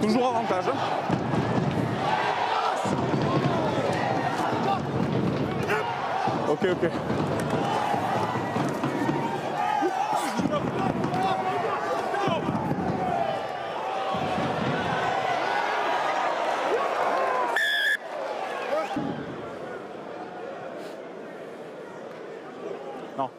Toujours avantage. Hein. Ok, ok. Non.